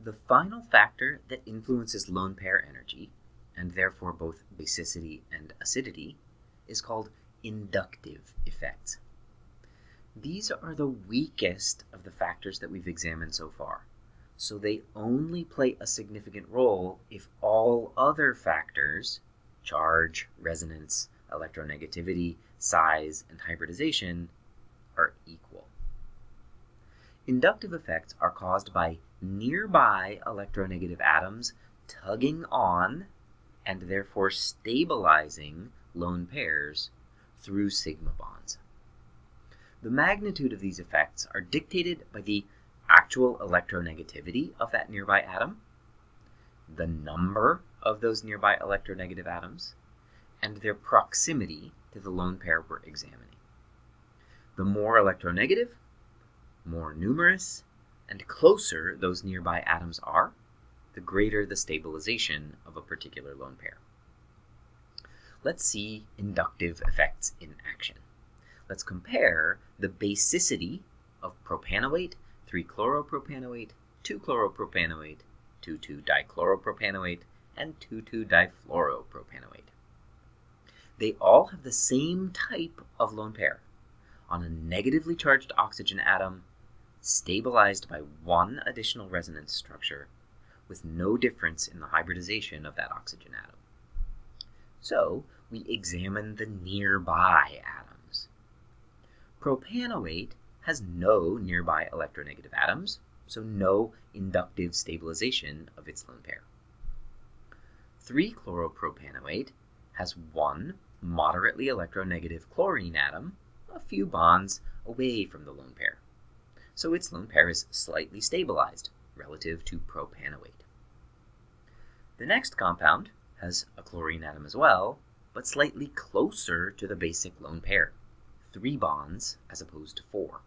The final factor that influences lone pair energy, and therefore both basicity and acidity, is called inductive effects. These are the weakest of the factors that we've examined so far, so they only play a significant role if all other factors, charge, resonance, electronegativity, size, and hybridization. Inductive effects are caused by nearby electronegative atoms tugging on and therefore stabilizing lone pairs through sigma bonds. The magnitude of these effects are dictated by the actual electronegativity of that nearby atom, the number of those nearby electronegative atoms, and their proximity to the lone pair we're examining. The more electronegative, more numerous, and closer those nearby atoms are, the greater the stabilization of a particular lone pair. Let's see inductive effects in action. Let's compare the basicity of propanoate, 3-chloropropanoate, 2-chloropropanoate, 2,2-dichloropropanoate, and 2,2-difluoropropanoate. They all have the same type of lone pair on a negatively charged oxygen atom stabilized by one additional resonance structure with no difference in the hybridization of that oxygen atom. So we examine the nearby atoms. Propanoate has no nearby electronegative atoms, so no inductive stabilization of its lone pair. 3-chloropropanoate has one moderately electronegative chlorine atom a few bonds away from the lone pair so its lone pair is slightly stabilized relative to propanoate. The next compound has a chlorine atom as well, but slightly closer to the basic lone pair, three bonds as opposed to four.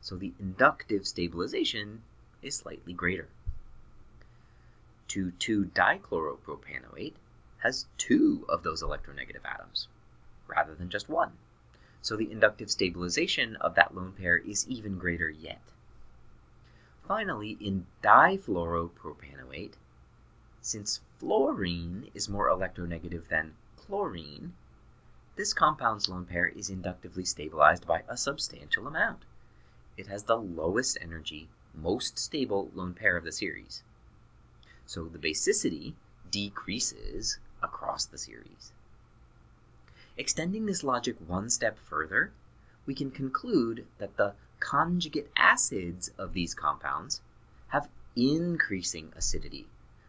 So the inductive stabilization is slightly greater. 2,2-dichloropropanoate has two of those electronegative atoms, rather than just one so the inductive stabilization of that lone pair is even greater yet. Finally, in difluoropropanoate, since fluorine is more electronegative than chlorine, this compound's lone pair is inductively stabilized by a substantial amount. It has the lowest energy, most stable lone pair of the series. So the basicity decreases across the series. Extending this logic one step further, we can conclude that the conjugate acids of these compounds have increasing acidity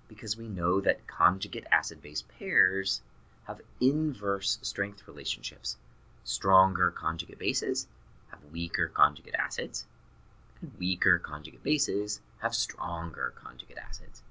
because we know that conjugate acid-base pairs have inverse strength relationships. Stronger conjugate bases have weaker conjugate acids, and weaker conjugate bases have stronger conjugate acids.